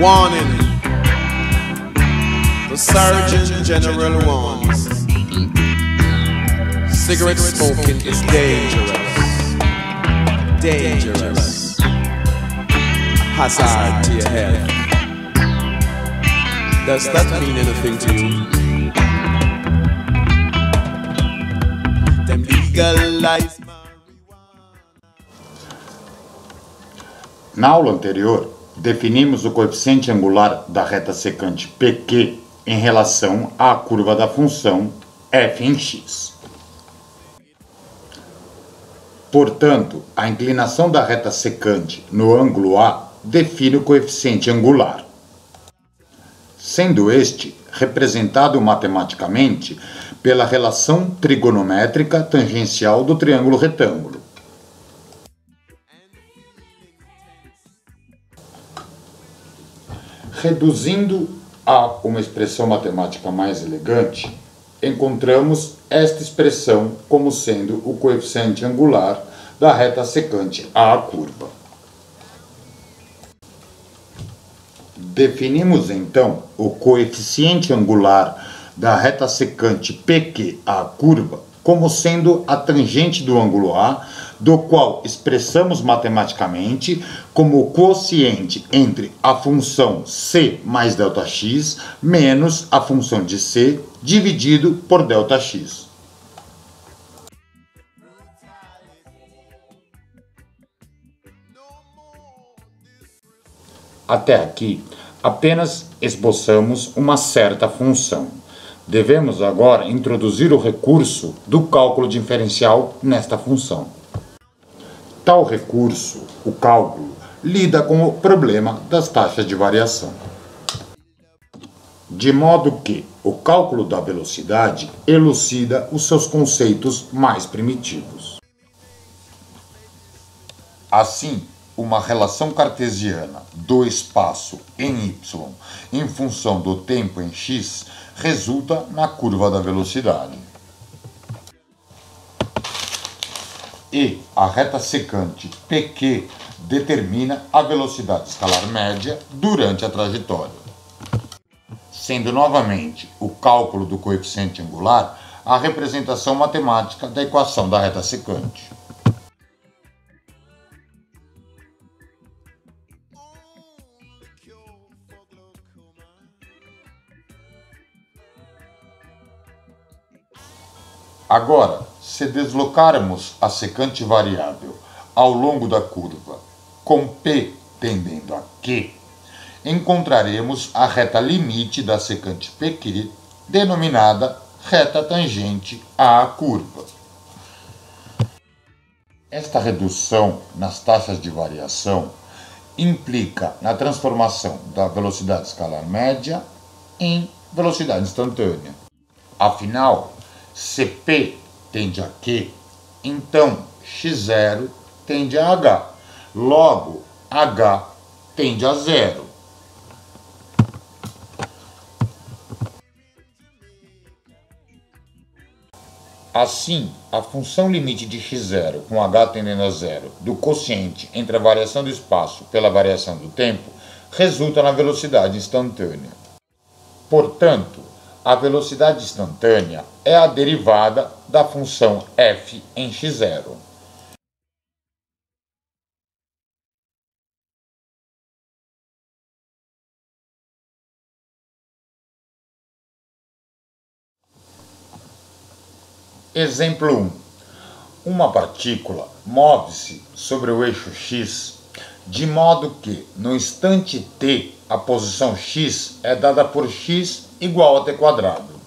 Warning. The Surgeon General warns. Cigarette smoking is dangerous. Dangerous. Hazard to your health. Does that mean anything to you? Them legalize Na aula anterior, definimos o coeficiente angular da reta secante PQ em relação à curva da função f em x. Portanto, a inclinação da reta secante no ângulo A define o coeficiente angular. Sendo este representado matematicamente pela relação trigonométrica tangencial do triângulo retângulo. Reduzindo a uma expressão matemática mais elegante, encontramos esta expressão como sendo o coeficiente angular da reta secante à curva. Definimos então o coeficiente angular da reta secante PQ à curva como sendo a tangente do ângulo A, do qual expressamos matematicamente como o quociente entre a função c mais ΔX menos a função de c dividido por ΔX. Até aqui, apenas esboçamos uma certa função. Devemos agora introduzir o recurso do cálculo diferencial nesta função. Tal recurso, o cálculo, lida com o problema das taxas de variação. De modo que o cálculo da velocidade elucida os seus conceitos mais primitivos. Assim, uma relação cartesiana do espaço em y em função do tempo em x resulta na curva da velocidade. E a reta secante PQ determina a velocidade escalar média durante a trajetória. Sendo novamente o cálculo do coeficiente angular a representação matemática da equação da reta secante. Agora, se deslocarmos a secante variável ao longo da curva com P tendendo a Q, encontraremos a reta limite da secante PQ, denominada reta tangente à curva. Esta redução nas taxas de variação implica na transformação da velocidade escalar média em velocidade instantânea. Afinal, se P tende a Q, então x0 tende a h. Logo, h tende a zero. Assim, a função limite de x0 com h tendendo a zero do quociente entre a variação do espaço pela variação do tempo resulta na velocidade instantânea. Portanto, a velocidade instantânea é a derivada da função f em x0. Exemplo 1. Uma partícula move-se sobre o eixo x de modo que, no instante t, a posição x é dada por x igual a t quadrado,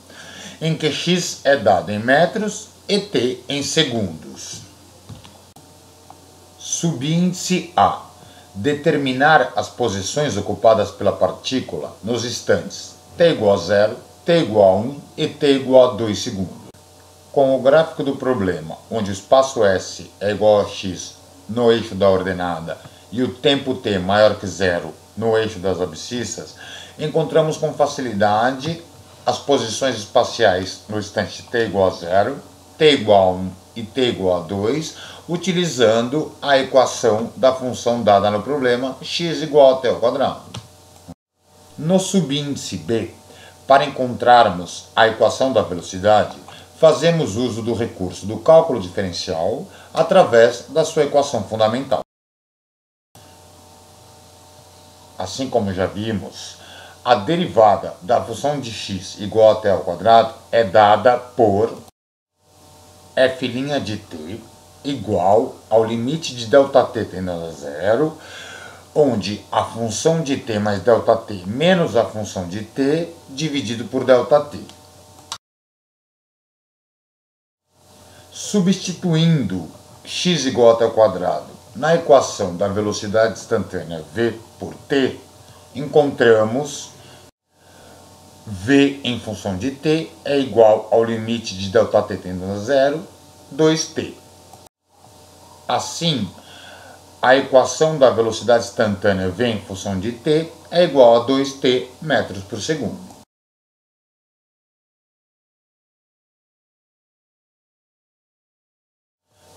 em que x é dado em metros e t em segundos. Subíndice A. Determinar as posições ocupadas pela partícula nos instantes t igual a 0, t igual a 1 e t igual a 2 segundos. Com o gráfico do problema, onde o espaço S é igual a x no eixo da ordenada e o tempo t maior que zero no eixo das abscissas, encontramos com facilidade as posições espaciais no instante t igual a zero, t igual a 1 e t igual a 2, utilizando a equação da função dada no problema x igual a t ao quadrado. No subíndice B, para encontrarmos a equação da velocidade, fazemos uso do recurso do cálculo diferencial através da sua equação fundamental. Assim como já vimos, a derivada da função de x igual a t ao quadrado é dada por f' de t igual ao limite de ΔT tendendo a zero, onde a função de t mais ΔT menos a função de t dividido por ΔT. Substituindo x igual a t ao quadrado na equação da velocidade instantânea v por t, encontramos v em função de t é igual ao limite de ΔT tendendo a zero, 2t. Assim, a equação da velocidade instantânea v em função de t é igual a 2t metros por segundo.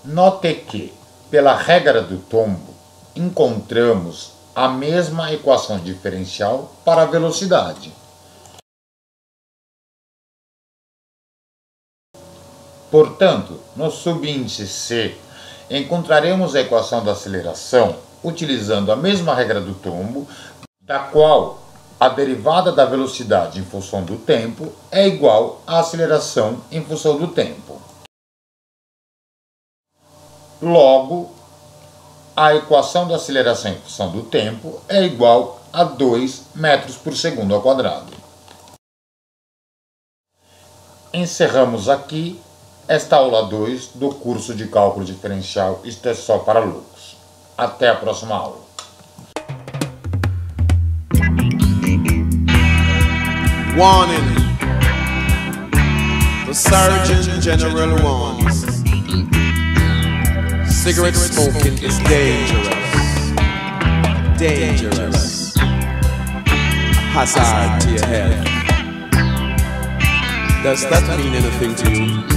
Note que, pela regra do tombo, encontramos a mesma equação diferencial para a velocidade. Portanto, no subíndice C, encontraremos a equação da aceleração utilizando a mesma regra do tombo, da qual a derivada da velocidade em função do tempo é igual à aceleração em função do tempo. Logo, a equação da aceleração em função do tempo é igual a 2 metros por segundo ao quadrado. Encerramos aqui esta aula 2 do curso de cálculo diferencial Isto é só para loucos. Até a próxima aula. Warning. The Surgeon General warns. Cigarette smoking is dangerous. Dangerous. Hazard to your health. Does that mean anything to you?